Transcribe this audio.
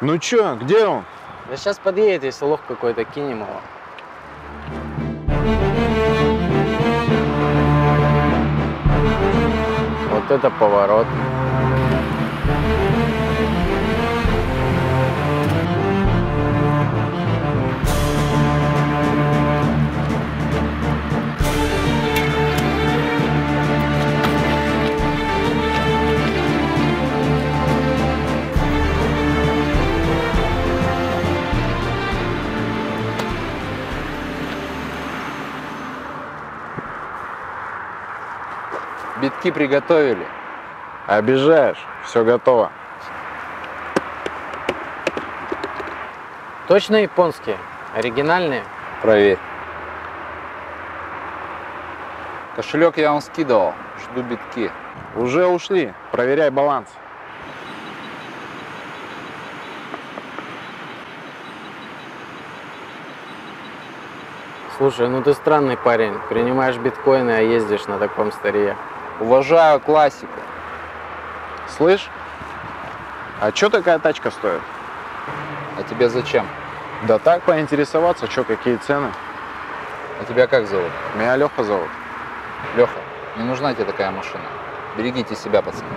Ну чё, где он? Да сейчас подъедет, если лох какой-то, кинем его. Вот это поворот. Битки приготовили. Обижаешь. Все готово. Точно японские? Оригинальные? Проверь. Кошелек я вам скидывал. Жду битки. Уже ушли. Проверяй баланс. Слушай, ну ты странный парень. Принимаешь биткоины, а ездишь на таком старье. Уважаю классику. Слышь? А чё такая тачка стоит? А тебе зачем? Да так поинтересоваться, чё, какие цены. А тебя как зовут? Меня Леха зовут. Леха, не нужна тебе такая машина. Берегите себя, пацаны.